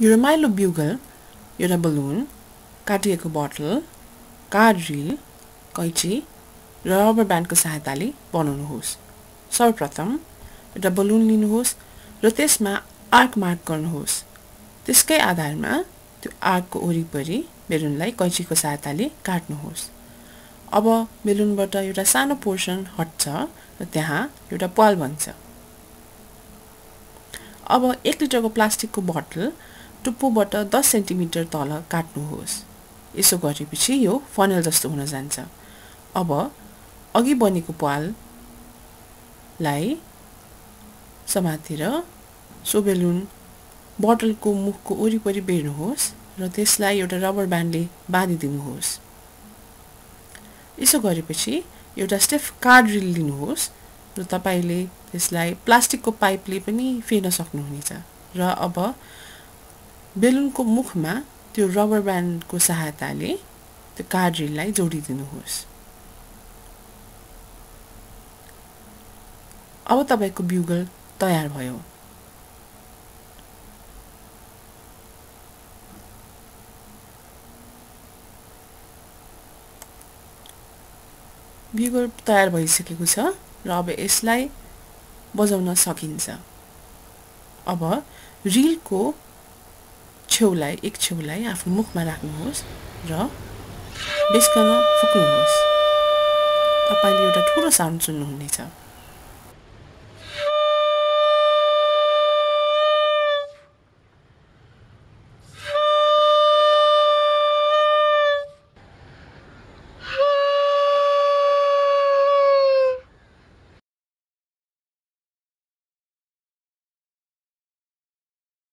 यो रमाइलो ब्युगल एउटा बलुन काटिएको बोतल कार्ड रिल कैँची र रबर ब्यान्डको सहायताले बनाउनुहोस् सर्वप्रथम एउटा बलुन लिनुहोस् र त्यसमा आर्क मार्क गर्नुहोस् त्यसकै आधारमा त्यो आर्कको वरिपरि बेलुनलाई कैँचीको सहायताले काट्नुहोस् अब बेलुनबाट एउटा सानो पोर्सन हट्छ र त्यहाँ एउटा पाल बन्छ अब एक लिटरको प्लास्टिकको बोतल टुप्पोबाट दस सेन्टिमिटर तल काट्नुहोस्। यसो गरेपछि यो फनेल जस्तो हुन जान्छ। अब अघि बनेको पाललाई समातेर सो बेलुन बोतलको मुखको वरिपरि बेर्नुहोस् र त्यसलाई एउटा रबर ब्यान्डले बाँधिदिनुहोस्। यसो गरेपछि एउटा स्टेफ कार्ड रिल लिनुहोस् र तपाईँले त्यसलाई प्लास्टिकको पाइपले पनि फेर्न सक्नुहुनेछ। र अब बेलुनको मुखमा त्यो रबर ब्यान्डको सहायताले त्यो कार्ड रिललाई जोडिदिनुहोस्। अब तपाईँको ब्युगल तयार भयो। ब्युगल तयार भइसकेको छ र अब यसलाई बजाउन सकिन्छ। अब रिलको छेउलाई एक छेउलाई आफ्नो मुखमा राख्नुहोस् र बिस्कन फुक्नुहोस् तपाईँले एउटा ठुलो साउन्ड सुन्नुहुनेछ